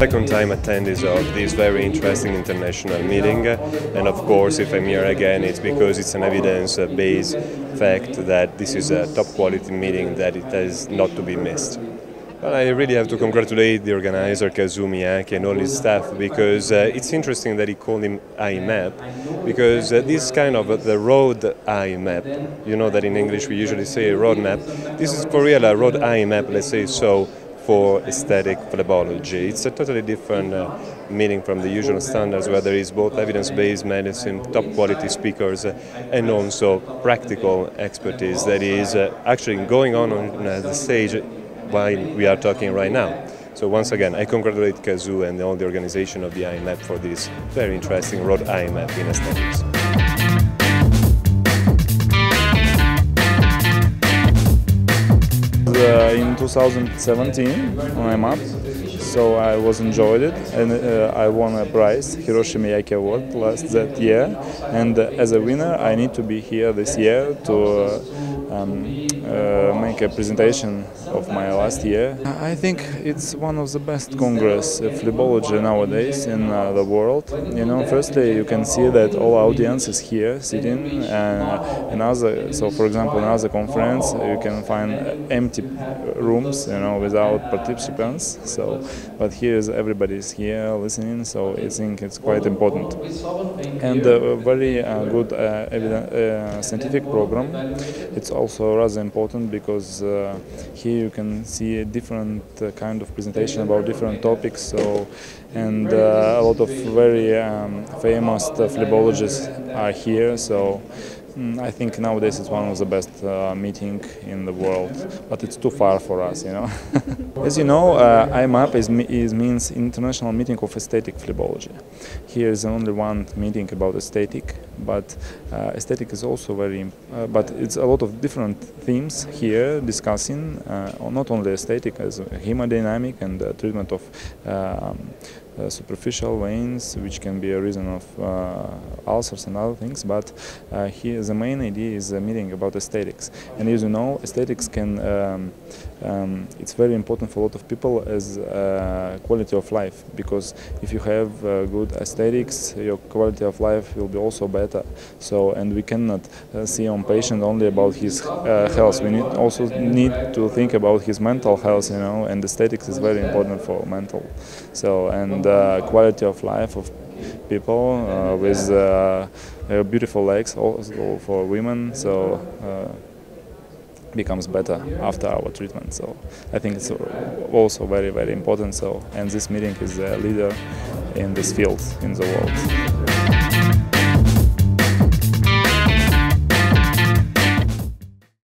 Second time attendees of this very interesting international meeting. And of course if I'm here again it's because it's an evidence-based fact that this is a top quality meeting that it is not to be missed. Well, I really have to congratulate the organizer Kazumi Miyake and all his staff because uh, it's interesting that he called him IMAP because uh, this kind of uh, the road IMAP, you know that in English we usually say roadmap, this is for real a road IMAP, let's say so, for aesthetic phlebology. It's a totally different uh, meaning from the usual standards where there is both evidence-based medicine, top quality speakers uh, and also practical expertise that is uh, actually going on on the stage while we are talking right now. So once again, I congratulate Kasuo and all the organization of the IMAP for this very interesting road IMAP in aesthetics. In 2017 on IMAP, so I was enjoyed it and uh, I won a prize, Hiroshi Miyake Award last that year and uh, as a winner I need to be here this year to uh, um, uh, make a presentation of my last year. I think it's one of the best congress of phlebology nowadays in uh, the world. You know, firstly, you can see that all audience is here sitting, and another. So, for example, in other conference, you can find empty rooms, you know, without participants. So, but here is everybody is here listening. So, I think it's quite important and a very uh, good uh, uh, scientific program. It's also rather important because here you can see a different kind of presentation about different topics. So, and a lot of very um, famous phlebologists are here. So. Mm, I think nowadays it's one of the best uh, meeting in the world, but it's too far for us, you know. As you know, uh, IMAP is, is, means International Meeting of Aesthetic Phlebology. Here is only one meeting about aesthetic, but uh, aesthetic is also very, uh, but it's a lot of different themes here discussing, uh, not only aesthetic as hemodynamic and treatment of um, uh, superficial veins, which can be a reason of uh, ulcers and other things. But uh, here, the main idea is a meeting about aesthetics. And as you know, aesthetics can um, um, it's very important for a lot of people as uh, quality of life because if you have uh, good aesthetics your quality of life will be also better so and we cannot uh, see on patient only about his health we need also need to think about his mental health you know and aesthetics is very important for mental so and quality of life of people uh, with uh, beautiful legs also for women. So uh, becomes better after our treatment. So I think it's also very, very important. So and this meeting is a leader in this field in the world.